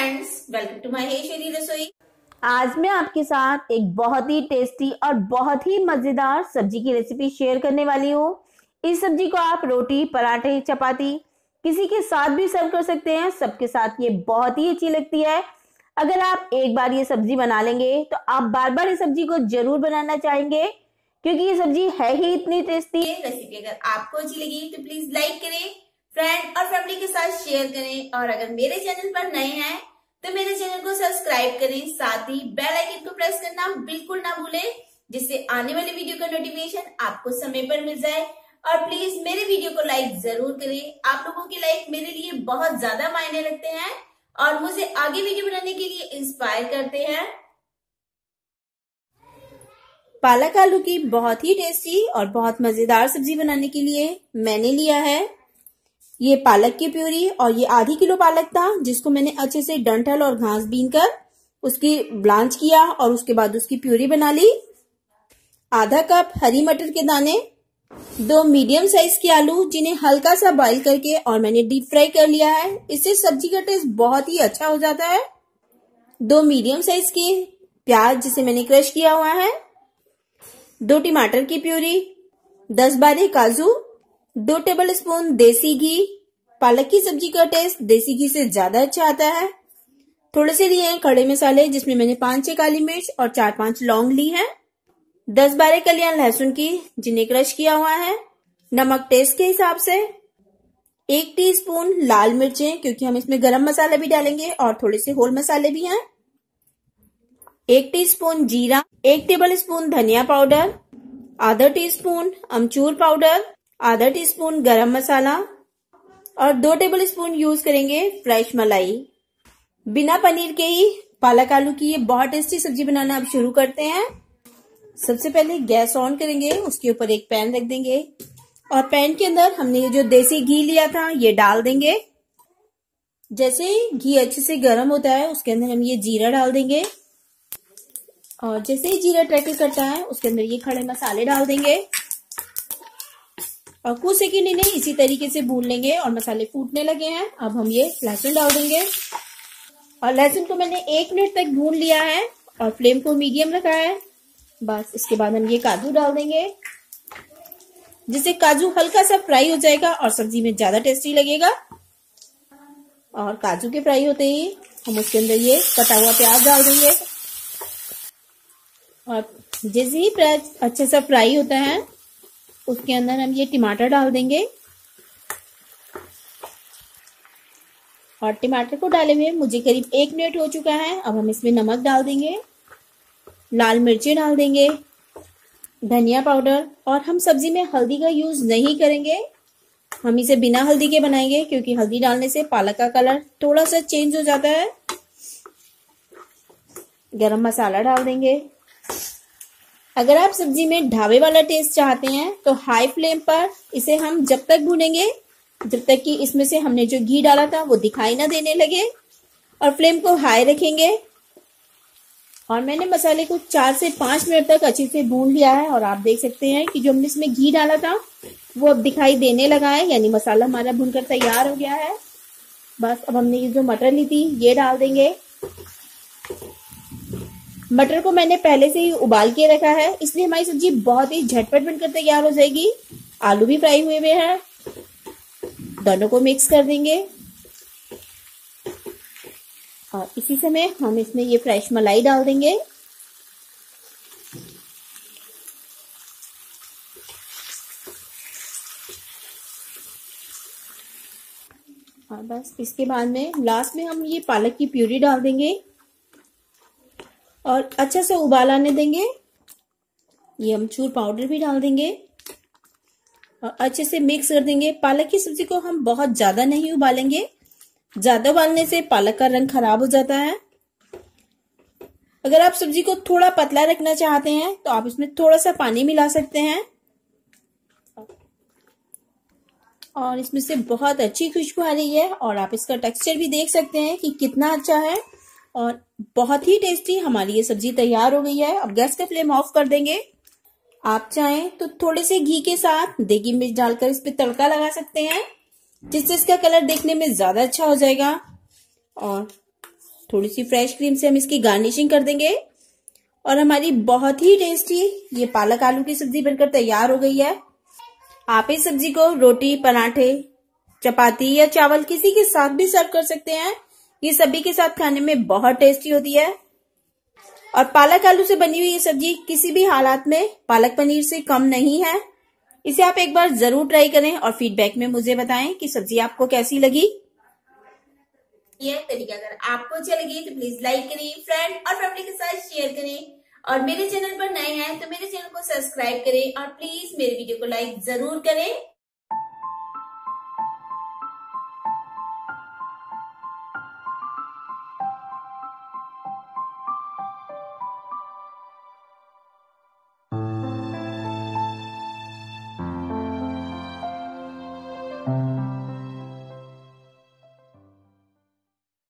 Friends welcome to my हेश्वरी रसोई आज मैं आपके साथ एक बहुत ही टेस्टी और बहुत ही मज़ेदार सब्ज़ी की रेसिपी शेयर करने वाली हूँ। इस सब्ज़ी को आप रोटी पराठे चपाती किसी के साथ भी सर्व कर सकते हैं। सबके साथ ये बहुत ही अच्छी लगती है। अगर आप एक बार ये सब्ज़ी बना लेंगे तो आप बार बार इस सब्ज़ी को ज़रूर बनाना चाहेंगे क्योंकि ये सब्ज़ी है ही इतनी टेस्टी रेसिपी अगर आपको अच्छी लगी तो प्लीज़ लाइक करें फ्रेंड और फैमिली के साथ शेयर करें। और अगर मेरे चैनल पर नए हैं तो मेरे चैनल को सब्सक्राइब करें, साथ ही बेल आइकन को प्रेस करना बिल्कुल ना भूलें, जिससे आने वाली वीडियो का नोटिफिकेशन आपको समय पर मिल जाए। और प्लीज़ मेरे वीडियो को लाइक ज़रूर करें। आप लोगों की लाइक मेरे लिए बहुत ज़्यादा मायने रखते हैं और मुझे आगे वीडियो बनाने के लिए इंस्पायर करते हैं। पालक आलू की बहुत ही टेस्टी और बहुत मज़ेदार सब्ज़ी बनाने के लिए मैंने लिया है ये पालक की प्यूरी और ये आधी किलो पालक था, जिसको मैंने अच्छे से डंठल और घास बीन कर उसकी ब्लांच किया और उसके बाद उसकी प्यूरी बना ली। आधा कप हरी मटर के दाने, दो मीडियम साइज़ के आलू, जिन्हें हल्का सा बॉईल करके और मैंने डीप फ्राई कर लिया है। इससे सब्ज़ी का टेस्ट बहुत ही अच्छा हो जाता है। दो मीडियम साइज़ के प्याज, जिसे मैंने क्रश किया हुआ है। दो टमाटर की प्यूरी, दस बारह काजू दो टेबल स्पून देसी घी। पालक की सब्ज़ी का टेस्ट देसी घी से ज़्यादा अच्छा आता है। थोड़े से लिए हैं खड़े मसाले, जिसमें मैंने पाँच छह काली मिर्च और चार पाँच लौंग ली है। दस बारह कलियाँ लहसुन की, जिन्हें क्रश किया हुआ है। नमक टेस्ट के हिसाब से। एक टीस्पून लाल मिर्चें, क्योंकि हम इसमें गरम मसाला भी डालेंगे और थोड़े से होल मसाले भी हैं। एक टीस्पून जीरा, एक टेबल स्पून धनिया पाउडर, आधा टीस्पून अमचूर पाउडर आधा टीस्पून गरम मसाला और दो टेबल स्पून यूज़ करेंगे फ्रेश मलाई। बिना पनीर के ही पालक आलू की ये बहुत टेस्टी सब्ज़ी बनाना अब शुरू करते हैं। सबसे पहले गैस ऑन करेंगे, उसके ऊपर एक पैन रख देंगे। और पैन के अंदर हमने ये जो देसी घी लिया था, ये डाल देंगे। जैसे घी अच्छे से गर्म होता है, उसके अंदर हम ये जीरा डाल देंगे। और जैसे ही जीरा ट्रैकल करता है, उसके अंदर ये खड़े मसाले डाल देंगे। कुछ सेकेंड इन्हें इसी तरीके से भून लेंगे और मसाले फूटने लगे हैं। अब हम ये लहसुन डाल देंगे और लहसुन को मैंने एक मिनट तक भून लिया है और फ्लेम को मीडियम रखा है। बस, इसके बाद हम ये काजू डाल देंगे, जिससे काजू हल्का सा फ्राई हो जाएगा और सब्ज़ी में ज़्यादा टेस्टी लगेगा। और काजू के फ्राई होते ही हम उसके अंदर ये कटा हुआ प्याज डाल देंगे। और जैसे ही प्याज अच्छे से फ्राई होता है उसके अंदर हम ये टमाटर डाल देंगे। और टमाटर को डाले हुए मुझे करीब एक मिनट हो चुका है, अब हम इसमें नमक डाल देंगे। लाल मिर्ची डाल देंगे, धनिया पाउडर, और हम सब्ज़ी में हल्दी का यूज़ नहीं करेंगे। हम इसे बिना हल्दी के बनाएँगे, क्योंकि हल्दी डालने से पालक का कलर थोड़ा सा चेंज हो जाता है। गरम मसाला डाल देंगे। अगर आप सब्ज़ी में ढाबे वाला टेस्ट चाहते हैं तो हाई फ्लेम पर इसे हम जब तक भूनेंगे, जब तक कि इसमें से हमने जो घी डाला था, वो दिखाई ना देने लगे, और फ्लेम को हाई रखेंगे। और मैंने मसाले को चार से पाँच मिनट तक अच्छे से भून लिया है, और आप देख सकते हैं कि जो हमने इसमें घी डाला था, वो अब दिखाई देने लगा है, यानी मसाला हमारा भूनकर तैयार हो गया है। बस अब हमने ये जो मटर ली थी, ये डाल देंगे। मटर को मैंने पहले से ही उबाल के रखा है, इसलिए हमारी सब्ज़ी बहुत ही झटपट बनकर तैयार हो जाएगी। आलू भी फ्राई हुए हुए हैं। दोनों को मिक्स कर देंगे। और इसी समय हम इसमें ये फ्रेश मलाई डाल देंगे। और बस इसके बाद में, लास्ट में हम ये पालक की प्यूरी डाल देंगे। और अच्छा से उबाल आने देंगे। ये अमचूर पाउडर भी डाल देंगे। और अच्छे से मिक्स कर देंगे। पालक की सब्ज़ी को हम बहुत ज़्यादा नहीं उबालेंगे। ज़्यादा उबालने से पालक का रंग खराब हो जाता है। अगर आप सब्ज़ी को थोड़ा पतला रखना चाहते हैं तो आप इसमें थोड़ा सा पानी मिला सकते हैं। और इसमें से बहुत अच्छी खुशबू आ रही है और आप इसका टेक्सचर भी देख सकते हैं कि कितना अच्छा है। और बहुत ही टेस्टी हमारी ये सब्ज़ी तैयार हो गई है। अब गैस का फ्लेम ऑफ़ कर देंगे। आप चाहें तो थोड़े से घी के साथ देगी मिर्च डालकर इस पर तड़का लगा सकते हैं, जिससे इसका कलर देखने में ज़्यादा अच्छा हो जाएगा। और थोड़ी सी फ्रेश क्रीम से हम इसकी गार्निशिंग कर देंगे। और हमारी बहुत ही टेस्टी ये पालक आलू की सब्ज़ी बनकर तैयार हो गई है। आप इस सब्ज़ी को रोटी, पराठे, चपाती या चावल किसी के साथ भी सर्व कर सकते हैं। ये सभी के साथ खाने में बहुत टेस्टी होती है। और पालक आलू से बनी हुई ये सब्ज़ी किसी भी हालात में पालक पनीर से कम नहीं है। इसे आप एक बार ज़रूर ट्राई करें और फीडबैक में मुझे बताएँ कि सब्ज़ी आपको कैसी लगी। ये तरीका अगर आपको अच्छा लगे तो प्लीज़ लाइक करें फ्रेंड और फैमिली के साथ शेयर करें। और मेरे चैनल पर नए हैं तो मेरे चैनल को सब्सक्राइब करें और प्लीज़ मेरे वीडियो को लाइक ज़रूर करें।